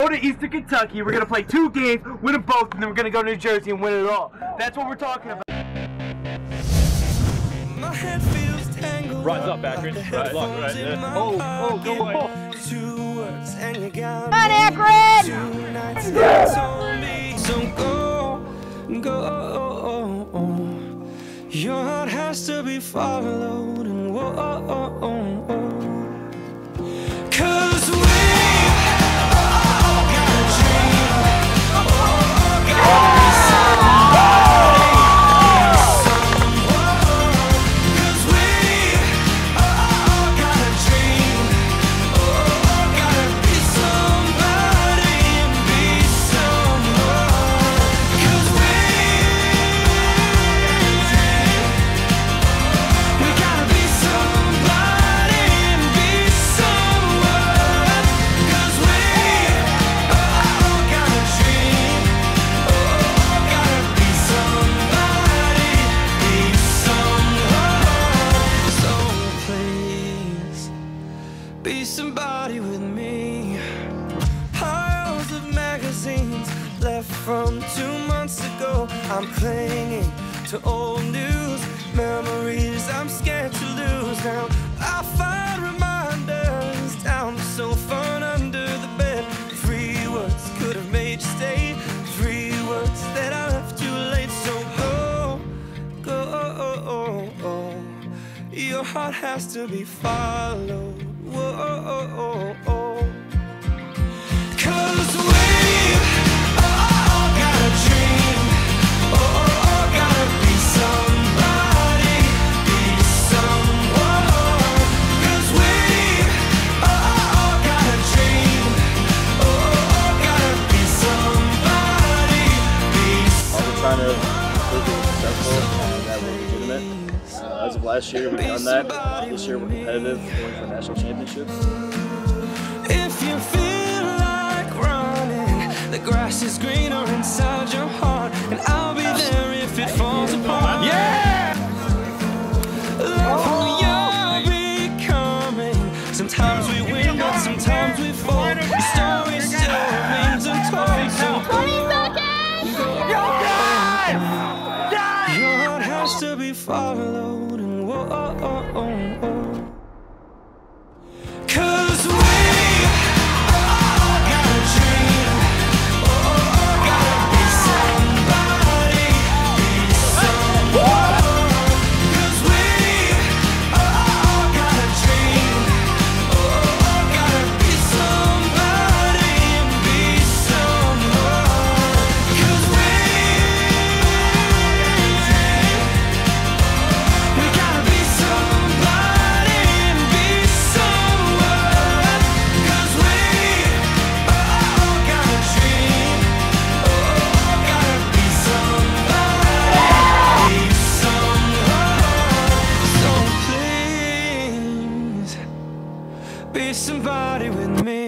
go to Eastern Kentucky. We're gonna play two games, win them both, and then we're gonna go to New Jersey and win it all. That's what we're talking about. Rise up, Akron. Good luck. Right. Yeah. Oh, oh, go on. Come on, Akron! So go, go. Your heart has to be followed and whoa. Cause be somebody with me. Piles of magazines left from two months ago. I'm clinging to old news, memories I'm scared to lose. Now I find reminders down sofa and under the bed. Three words could have made you stay. Three words that I left too late. So go, go. Oh, oh, oh, Your heart has to be followed. Be be be be trying to we're successful last year, we've done that. This year, we're competitive, going for national championship. If you feel like running, the grass is greener inside your heart, and I'll be there if it falls apart. Yeah! Love who you're becoming. Sometimes we win, but sometimes we fall. Be somebody with me.